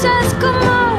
cosas como